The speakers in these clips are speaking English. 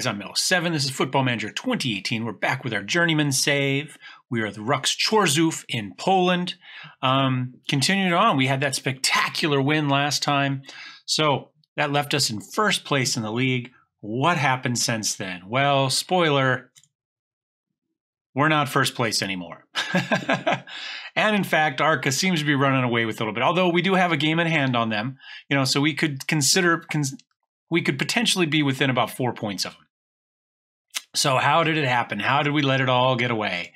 Guys. I'm Mel7. This is Football Manager 2018. We're back with our journeyman save. We are the Ruch Chorzów in Poland. Um, continuing on, we had that spectacular win last time. So that left us in first place in the league. What happened since then? Well, spoiler, we're not first place anymore. and in fact, Arka seems to be running away with a little bit. Although we do have a game in hand on them, you know, so we could consider cons- we could potentially be within about four points of them. So, how did it happen? How did we let it all get away?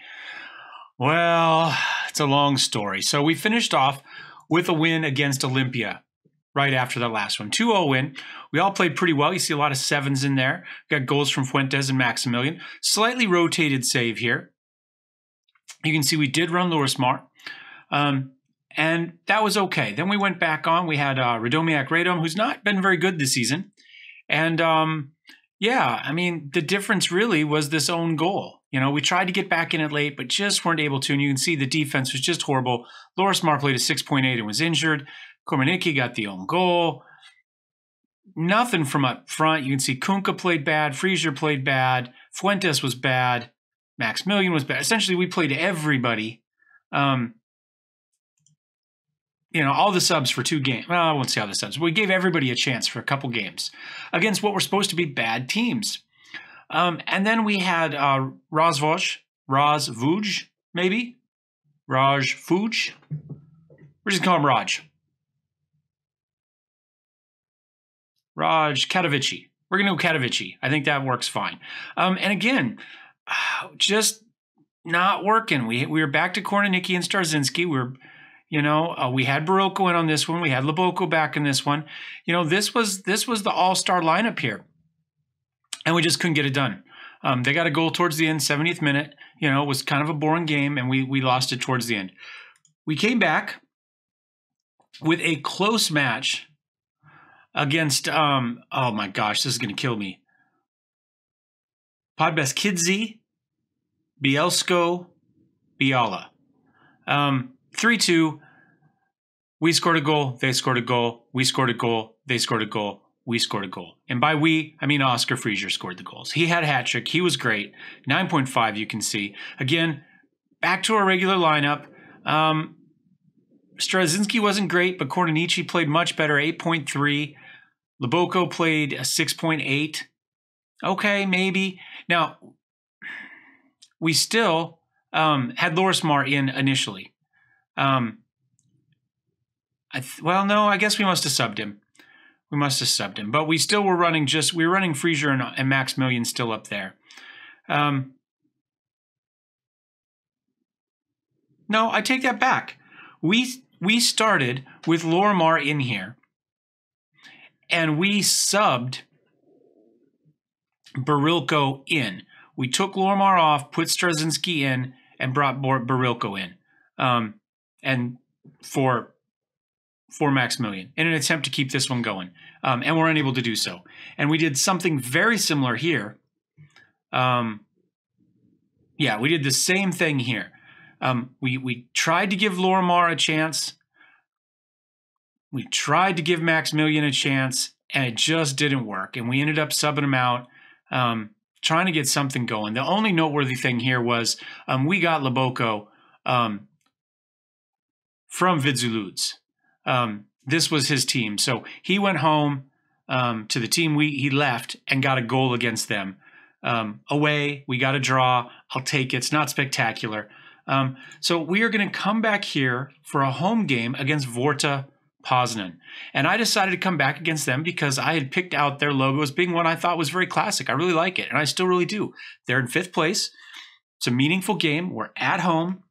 Well, it's a long story. So, we finished off with a win against Olimpia right after the last one 2 0 win. We all played pretty well. You see a lot of sevens in there. got goals from Fuentes and Maximilian. Slightly rotated save here. You can see we did run Lorismar. Um, and that was okay. Then we went back on. We had uh, Radomiak Radom, who's not been very good this season. And um, yeah, I mean, the difference really was this own goal. You know, we tried to get back in it late, but just weren't able to. And you can see the defense was just horrible. Lorismar played a 6.8 and was injured. Kormanicki got the own goal. Nothing from up front. You can see Kunka played bad. Frazier played bad. Fuentes was bad. Maximilian was bad. Essentially, we played everybody. Um, you know, all the subs for two games. Well, I won't say all the subs. We gave everybody a chance for a couple games against what were supposed to be bad teams. Um, and then we had uh, Razvoj, Razvuj, maybe? Raj Fuj. We're just call him Raj. Raj Katovici. We're going to go Katovici. I think that works fine. Um, and again, just not working. We, we were back to Kornicki and Starzinski. We were you know, uh, we had Barilko in on this one. We had Laboko back in this one. You know, this was this was the all star lineup here, and we just couldn't get it done. Um, they got a goal towards the end, 70th minute. You know, it was kind of a boring game, and we we lost it towards the end. We came back with a close match against. Um, oh my gosh, this is going to kill me. Podbeskidzie, Bielsko, Biala. Um, 3 2. We scored a goal, they scored a goal, we scored a goal, they scored a goal, we scored a goal. And by we, I mean Oscar Frazier scored the goals. He had a hat trick. He was great. 9.5, you can see. Again, back to our regular lineup. Um, wasn't great, but Kornichi played much better, 8.3. Laboko played a 6.8. Okay, maybe. Now, we still um, had Lorismar in initially. Um, th- well, no, I guess we must have subbed him. We must have subbed him, but we still were running just we were running Frazier and, and Maximilian still up there. Um, no, I take that back. We we started with Lorimar in here, and we subbed Barilko in. We took Lorimar off, put Straczynski in, and brought Barilko in. Um, and for for Maximilian in an attempt to keep this one going. Um, and we're unable to do so. And we did something very similar here. Um, yeah, we did the same thing here. Um, we we tried to give Lorimar a chance. We tried to give Maximilian a chance, and it just didn't work. And we ended up subbing him out, um, trying to get something going. The only noteworthy thing here was um, we got Laboko um, from Vidzuluds. Um, this was his team. So he went home um, to the team we he left and got a goal against them. Um, away, we got a draw. I'll take it. It's not spectacular. Um, so we are going to come back here for a home game against Warta Poznan. And I decided to come back against them because I had picked out their logo as being one I thought was very classic. I really like it, and I still really do. They're in fifth place. It's a meaningful game. We're at home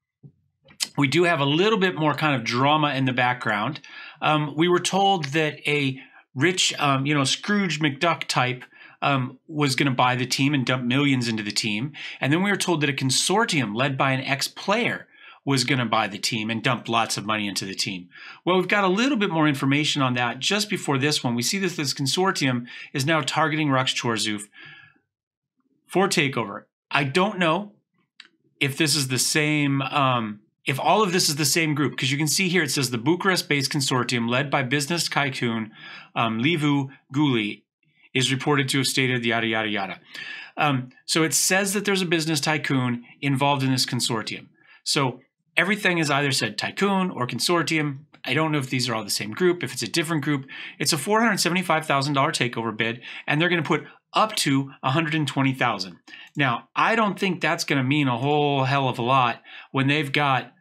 we do have a little bit more kind of drama in the background. Um, we were told that a rich, um, you know, Scrooge McDuck type um, was going to buy the team and dump millions into the team. And then we were told that a consortium led by an ex player was going to buy the team and dump lots of money into the team. Well, we've got a little bit more information on that just before this one. We see that this consortium is now targeting Ruch Chorzów for takeover. I don't know if this is the same um, if all of this is the same group, because you can see here it says the Bucharest based consortium led by business tycoon um, Liviu Guli is reported to have stated yada, yada, yada. Um, so it says that there's a business tycoon involved in this consortium. So everything is either said tycoon or consortium. I don't know if these are all the same group, if it's a different group. It's a $475,000 takeover bid, and they're going to put up to 120,000. Now, I don't think that's going to mean a whole hell of a lot when they've got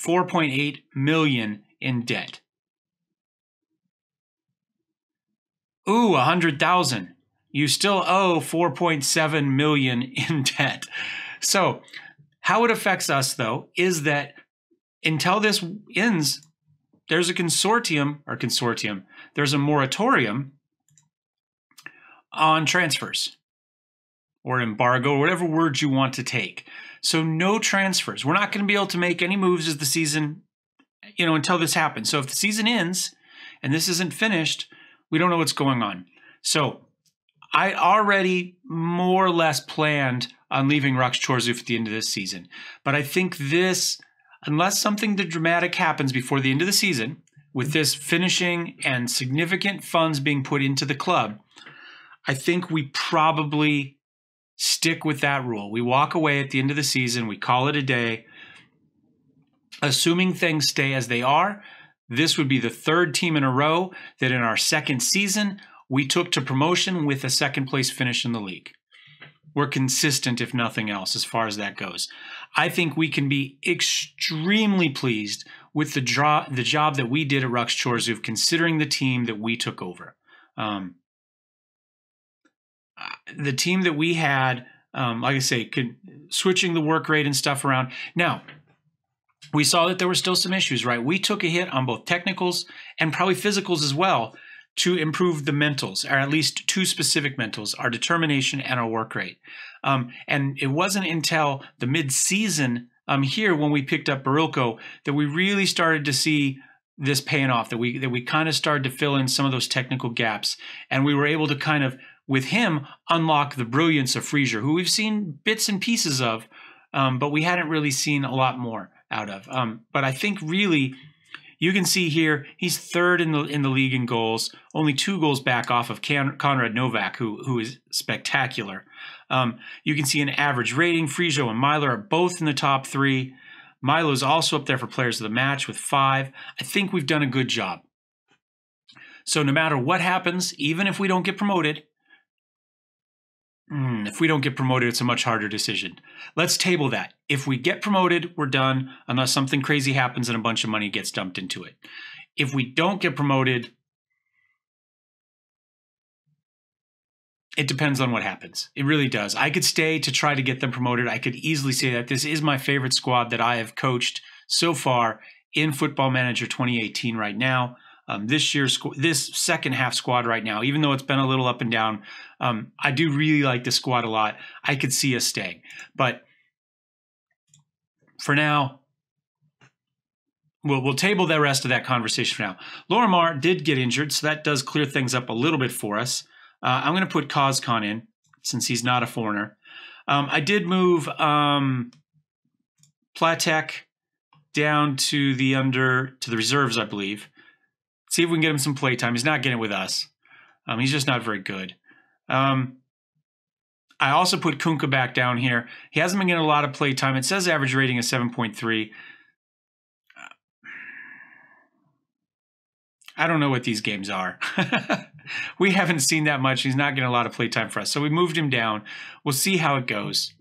4.8 million in debt. Ooh, 100,000. You still owe 4.7 million in debt. So, how it affects us though is that until this ends, there's a consortium or consortium, there's a moratorium on transfers or embargo, or whatever words you want to take. So no transfers. We're not going to be able to make any moves as the season, you know, until this happens. So if the season ends and this isn't finished, we don't know what's going on. So I already more or less planned on leaving Ruch Chorzów at the end of this season. But I think this, unless something dramatic happens before the end of the season, with this finishing and significant funds being put into the club, I think we probably stick with that rule. We walk away at the end of the season, we call it a day. Assuming things stay as they are, this would be the third team in a row that in our second season we took to promotion with a second place finish in the league. We're consistent, if nothing else, as far as that goes. I think we can be extremely pleased with the, draw, the job that we did at Ruch Chorzów, considering the team that we took over. Um, the team that we had, um, like I say, could, switching the work rate and stuff around. Now, we saw that there were still some issues, right? We took a hit on both technicals and probably physicals as well to improve the mentals, or at least two specific mentals, our determination and our work rate. Um, and it wasn't until the mid-season um, here when we picked up Barilko that we really started to see this paying off. That we that we kind of started to fill in some of those technical gaps, and we were able to kind of with him unlock the brilliance of Freezer, who we've seen bits and pieces of, um, but we hadn't really seen a lot more out of. Um, but I think really you can see here he's third in the in the league in goals, only two goals back off of Can- Conrad Novak, who who is spectacular. Um, you can see an average rating. Frizo and Myler are both in the top three. Milo's also up there for players of the match with five. I think we've done a good job. So no matter what happens, even if we don't get promoted, Mm, if we don't get promoted, it's a much harder decision. Let's table that. If we get promoted, we're done, unless something crazy happens and a bunch of money gets dumped into it. If we don't get promoted, it depends on what happens. It really does. I could stay to try to get them promoted. I could easily say that this is my favorite squad that I have coached so far in Football Manager 2018 right now. Um, this year's this second half squad right now, even though it's been a little up and down, um, I do really like the squad a lot. I could see us staying, but for now, we'll we'll table the rest of that conversation for now. Lorimar did get injured, so that does clear things up a little bit for us. Uh, I'm going to put Kozkan in since he's not a foreigner. Um, I did move um, Platek down to the under to the reserves, I believe see if we can get him some play time. He's not getting it with us. Um, he's just not very good. Um, I also put Kunka back down here. He hasn't been getting a lot of play time. It says average rating is 7.3. I don't know what these games are. we haven't seen that much. He's not getting a lot of play time for us. So we moved him down. We'll see how it goes.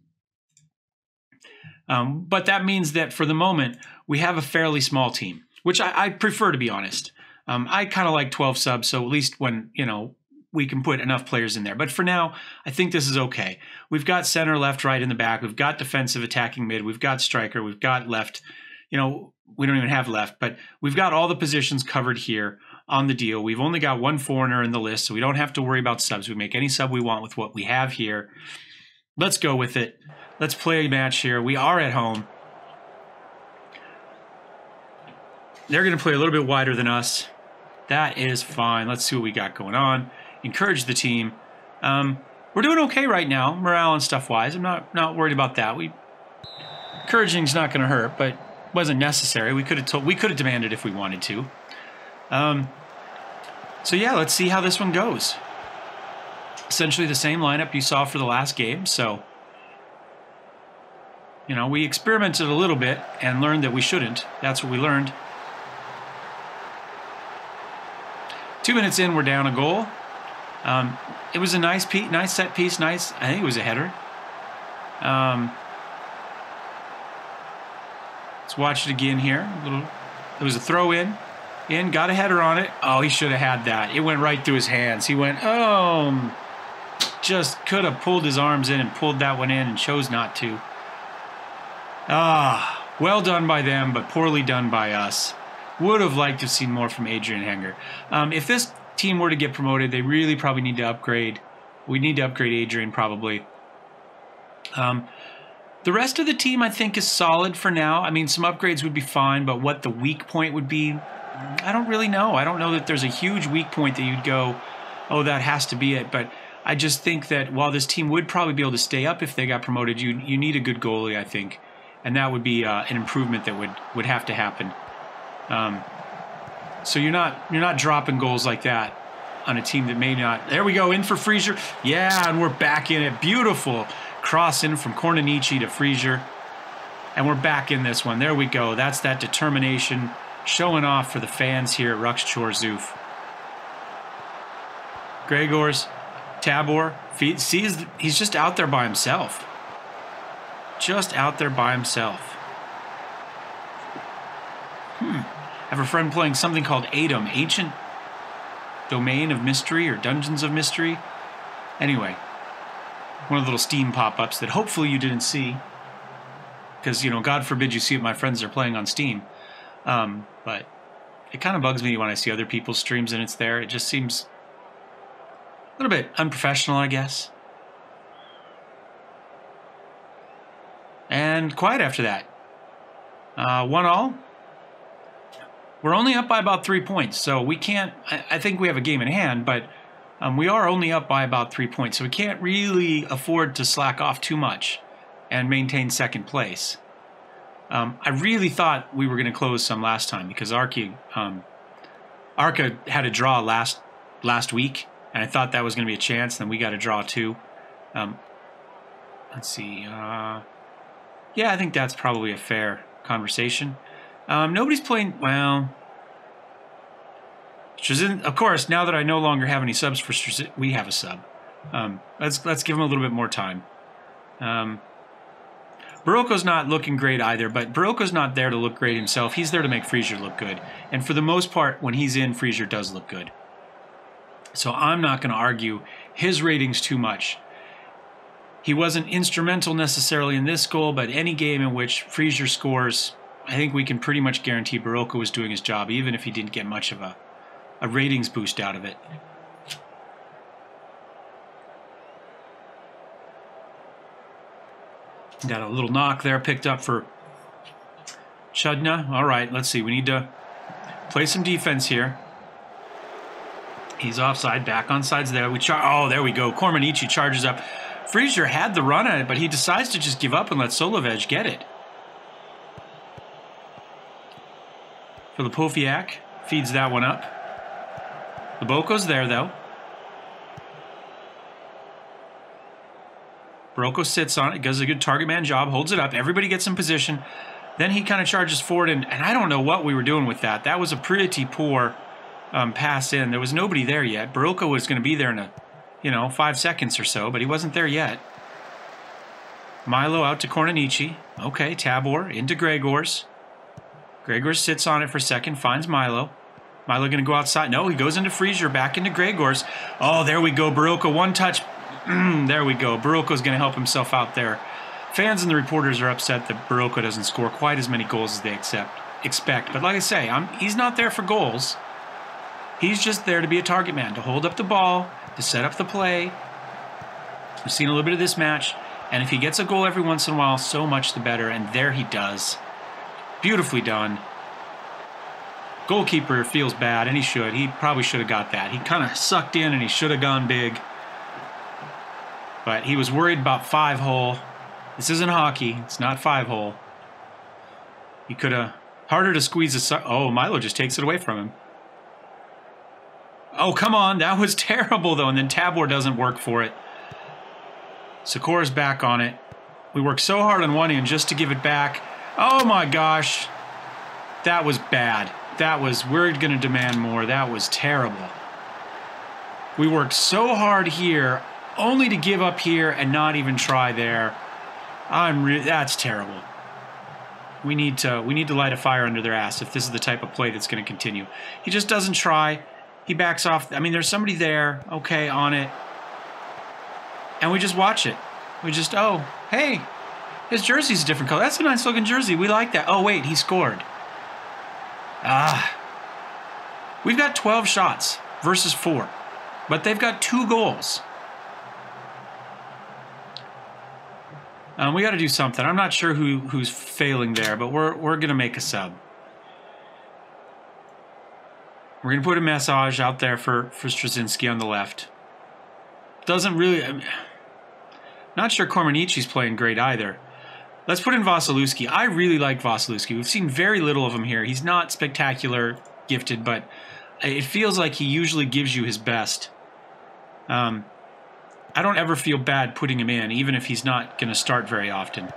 Um, but that means that for the moment, we have a fairly small team, which I, I prefer to be honest. Um, I kind of like 12 subs, so at least when, you know, we can put enough players in there. But for now, I think this is okay. We've got center, left, right in the back. We've got defensive, attacking mid. We've got striker. We've got left. You know, we don't even have left, but we've got all the positions covered here on the deal. We've only got one foreigner in the list, so we don't have to worry about subs. We make any sub we want with what we have here. Let's go with it. Let's play a match here. We are at home. They're going to play a little bit wider than us. That is fine. Let's see what we got going on. Encourage the team. Um, we're doing okay right now, morale and stuff wise. I'm not not worried about that. We encouraging's not going to hurt, but wasn't necessary. We could have told we could have demanded if we wanted to. Um, so yeah, let's see how this one goes. essentially the same lineup you saw for the last game. So, you know, we experimented a little bit and learned that we shouldn't. That's what we learned. Two minutes in, we're down a goal. Um, it was a nice piece, nice set piece, nice. I think it was a header. Um, let's watch it again here. A little, it was a throw in, in, got a header on it. Oh, he should have had that. It went right through his hands. He went, oh, just could have pulled his arms in and pulled that one in and chose not to. Ah, well done by them, but poorly done by us. Would have liked to have seen more from Adrian Henger. Um, if this team were to get promoted, they really probably need to upgrade. We need to upgrade Adrian probably. Um, the rest of the team, I think, is solid for now. I mean, some upgrades would be fine, but what the weak point would be, I don't really know. I don't know that there's a huge weak point that you'd go, oh, that has to be it. But I just think that while this team would probably be able to stay up if they got promoted, you you need a good goalie, I think, and that would be uh, an improvement that would would have to happen. Um, so you're not you're not dropping goals like that on a team that may not. There we go in for Freezer. Yeah, and we're back in it. Beautiful cross in from Kornanichi to Freezer. And we're back in this one. There we go. That's that determination showing off for the fans here at Ruch Chorzów. Gregors, Tabor, sees he's just out there by himself. Just out there by himself. I have a friend playing something called ADOM, Ancient Domain of Mystery or Dungeons of Mystery. Anyway, one of the little Steam pop-ups that hopefully you didn't see, because you know, God forbid you see what my friends are playing on Steam. Um, but it kind of bugs me when I see other people's streams and it's there. It just seems a little bit unprofessional, I guess. And quiet after that. Uh, one all. We're only up by about three points, so we can't. I, I think we have a game in hand, but um, we are only up by about three points, so we can't really afford to slack off too much and maintain second place. Um, I really thought we were going to close some last time because Arka, um, Arka had a draw last last week, and I thought that was going to be a chance. Then we got a draw too. Um, let's see. Uh, yeah, I think that's probably a fair conversation. Um, nobody's playing. Well, Straczyn, of course. Now that I no longer have any subs for Straczyn, we have a sub. Um, let's let's give him a little bit more time. Um, Baroko's not looking great either, but Baroko's not there to look great himself. He's there to make Freezer look good, and for the most part, when he's in, Freezer does look good. So I'm not going to argue his ratings too much. He wasn't instrumental necessarily in this goal, but any game in which Freezer scores I think we can pretty much guarantee Barocco was doing his job, even if he didn't get much of a, a ratings boost out of it. Got a little knock there picked up for Chudna. All right, let's see. We need to play some defense here. He's offside, back on sides there. We char- Oh, there we go. Kormanichi charges up. Freezer had the run at it, but he decides to just give up and let Solovej get it. For Lipoviak. Feeds that one up. The Boko's there, though. Barocco sits on it, does a good target man job, holds it up. Everybody gets in position. Then he kind of charges forward, and, and I don't know what we were doing with that. That was a pretty poor um, pass in. There was nobody there yet. Barocco was going to be there in a, you know, five seconds or so, but he wasn't there yet. Milo out to Kornanichi. Okay, Tabor into Gregors. Gregors sits on it for a second, finds Milo. Milo going to go outside. No, he goes into Freezer, back into Gregors. Oh, there we go. Barocco, one touch. there we go. Barocco's going to help himself out there. Fans and the reporters are upset that Barocco doesn't score quite as many goals as they accept, expect. But like I say, I'm, he's not there for goals. He's just there to be a target man, to hold up the ball, to set up the play. We've seen a little bit of this match. And if he gets a goal every once in a while, so much the better. And there he does. Beautifully done. Goalkeeper feels bad, and he should. He probably should have got that. He kind of sucked in, and he should have gone big. But he was worried about five hole. This isn't hockey. It's not five hole. He could have harder to squeeze a. Oh, Milo just takes it away from him. Oh, come on. That was terrible, though. And then Tabor doesn't work for it. Sikora's back on it. We worked so hard on one end just to give it back. Oh, my gosh. That was bad. That was, we're going to demand more. That was terrible. We worked so hard here only to give up here and not even try there. I'm re- that's terrible. We need to we need to light a fire under their ass if this is the type of play that's going to continue. He just doesn't try. He backs off. I mean, there's somebody there, okay, on it. And we just watch it. We just, oh, hey, his jersey's a different color. That's a nice looking jersey. We like that. Oh, wait, he scored. Ah. We've got 12 shots versus four, but they've got two goals. Um, we got to do something. I'm not sure who who's failing there, but we're we're gonna make a sub. We're gonna put a massage out there for for Straczynski on the left. Doesn't really. I mean, not sure Kormanici's playing great either. Let's put in Wasilewski. I really like Wasilewski. We've seen very little of him here. He's not spectacular gifted, but it feels like he usually gives you his best. Um, I don't ever feel bad putting him in, even if he's not going to start very often.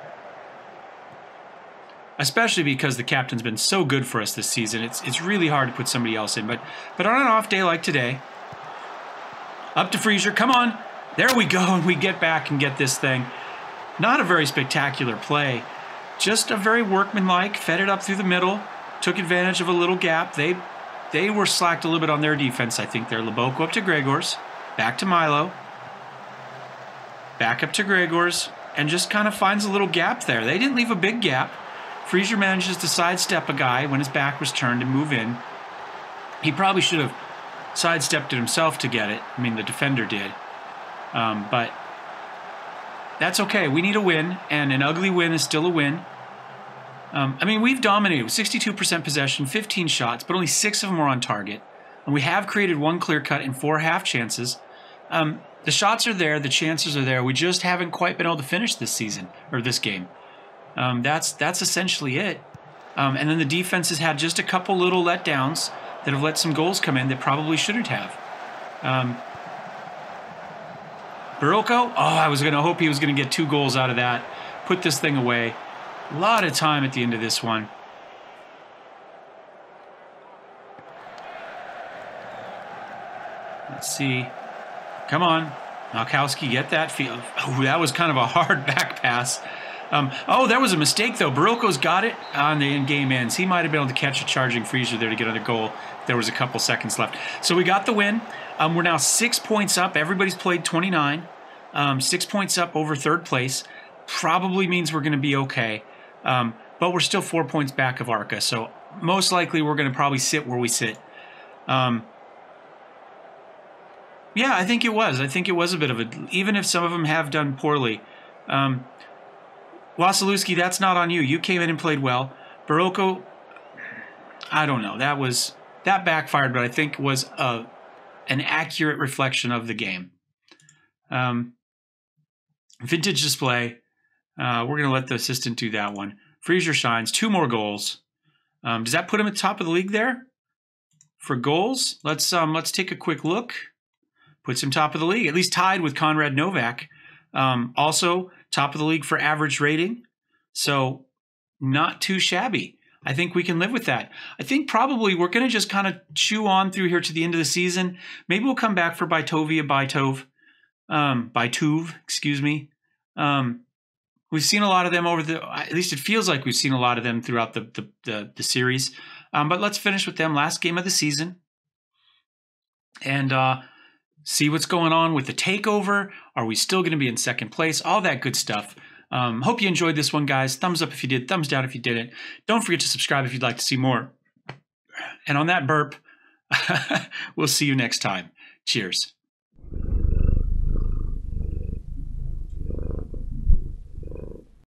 Especially because the captain's been so good for us this season. It's it's really hard to put somebody else in. But but on an off day like today, up to Fraser. Come on. There we go. And we get back and get this thing. Not a very spectacular play. Just a very workmanlike. Fed it up through the middle. Took advantage of a little gap. They they were slacked a little bit on their defense, I think. There. Leboko up to Gregors. Back to Milo back up to Gregors, and just kind of finds a little gap there. They didn't leave a big gap. Fraser manages to sidestep a guy when his back was turned and move in. He probably should have sidestepped it himself to get it. I mean, the defender did. Um, but that's okay. We need a win, and an ugly win is still a win. Um, I mean, we've dominated 62% possession, 15 shots, but only six of them were on target. And we have created one clear cut and four half chances. Um, the shots are there, the chances are there. We just haven't quite been able to finish this season or this game. Um, that's that's essentially it. Um, and then the defense has had just a couple little letdowns that have let some goals come in that probably shouldn't have. Barilko, oh, I was going to hope he was going to get two goals out of that. Put this thing away. A lot of time at the end of this one. Let's see. Come on. Malkowski, get that field. Oh, that was kind of a hard back pass. Um, oh, that was a mistake, though. Barilko's got it on the in-game ends. He might have been able to catch a charging freezer there to get another goal. There was a couple seconds left. So we got the win. Um, we're now six points up. Everybody's played 29. Um, six points up over third place. Probably means we're going to be okay. Um, but we're still four points back of Arka. So most likely we're going to probably sit where we sit. Um, yeah, I think it was. I think it was a bit of a, even if some of them have done poorly. Um, Wasilewski, that's not on you. You came in and played well. Barilko, I don't know. That was, that backfired, but I think was a, an accurate reflection of the game. Um, vintage display. Uh, we're going to let the assistant do that one. Fraser shines. Two more goals. Um, does that put him at the top of the league there for goals? Let's um, let's take a quick look puts him top of the league, at least tied with Conrad Novak. Um, also, top of the league for average rating. So, not too shabby. I think we can live with that. I think probably we're going to just kind of chew on through here to the end of the season. Maybe we'll come back for Bytovia, Bytov, um, Bytuv, excuse me. Um, we've seen a lot of them over the, at least it feels like we've seen a lot of them throughout the, the, the, the series. Um, but let's finish with them. Last game of the season. And, uh, see what's going on with the takeover. Are we still going to be in second place? All that good stuff. Um, hope you enjoyed this one, guys. Thumbs up if you did, thumbs down if you didn't. Don't forget to subscribe if you'd like to see more. And on that burp, we'll see you next time. Cheers.